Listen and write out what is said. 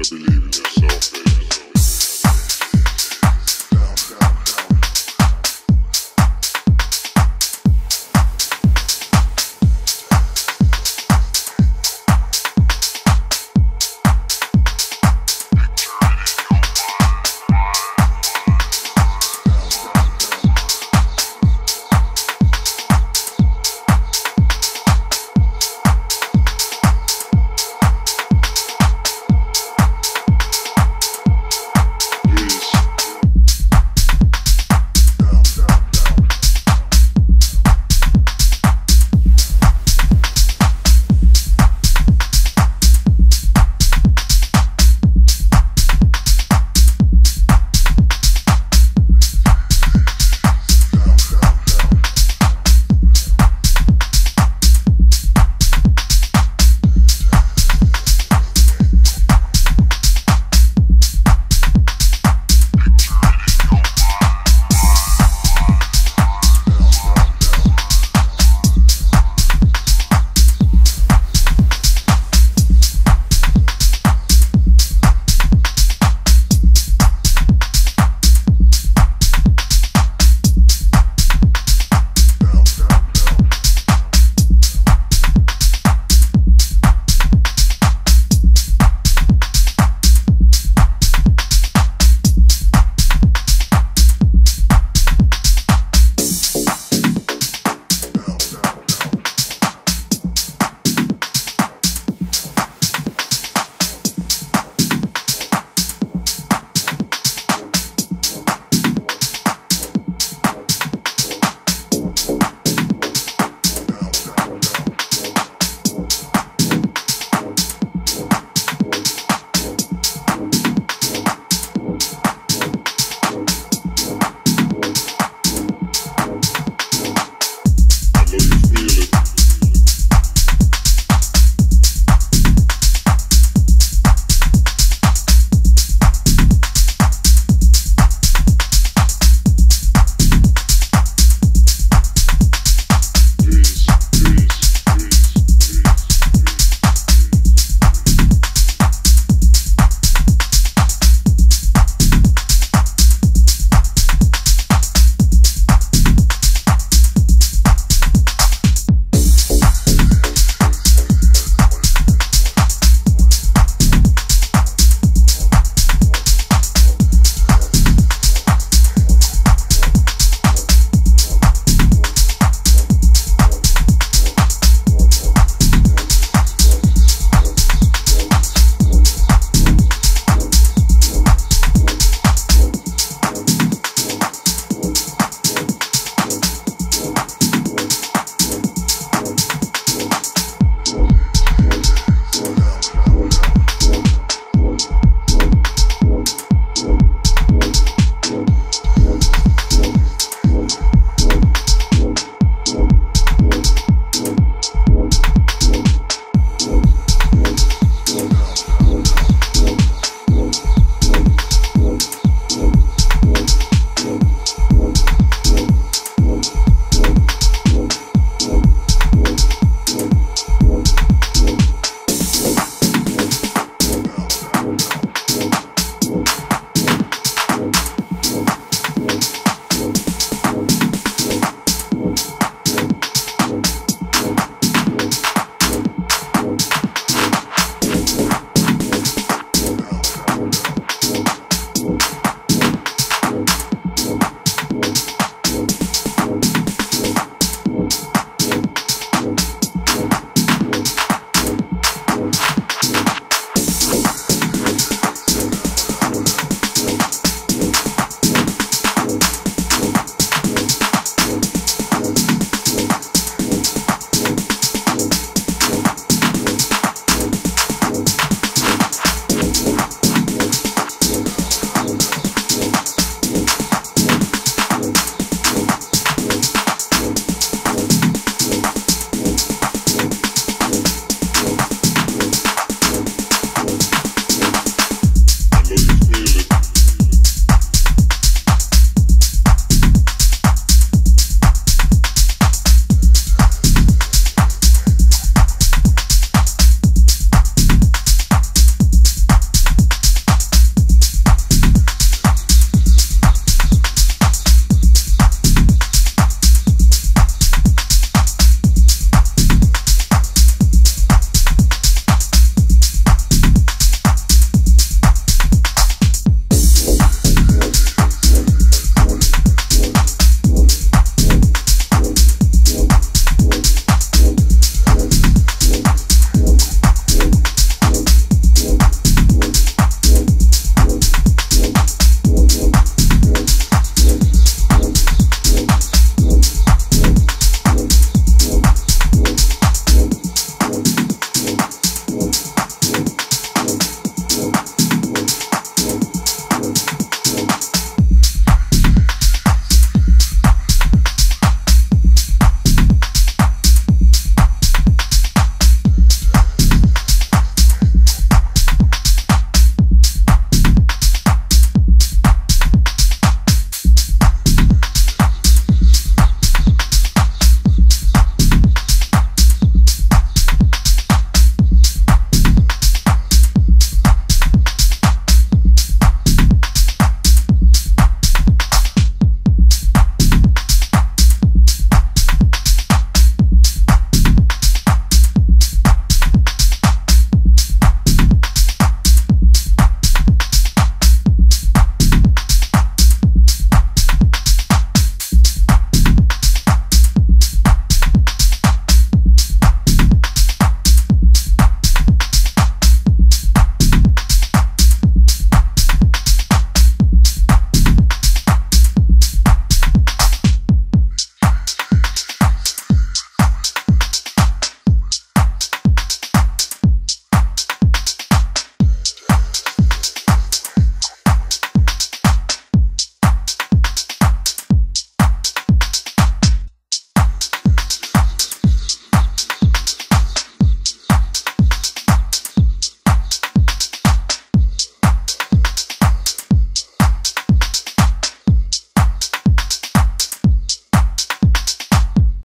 gotta believe in yourself. Eh?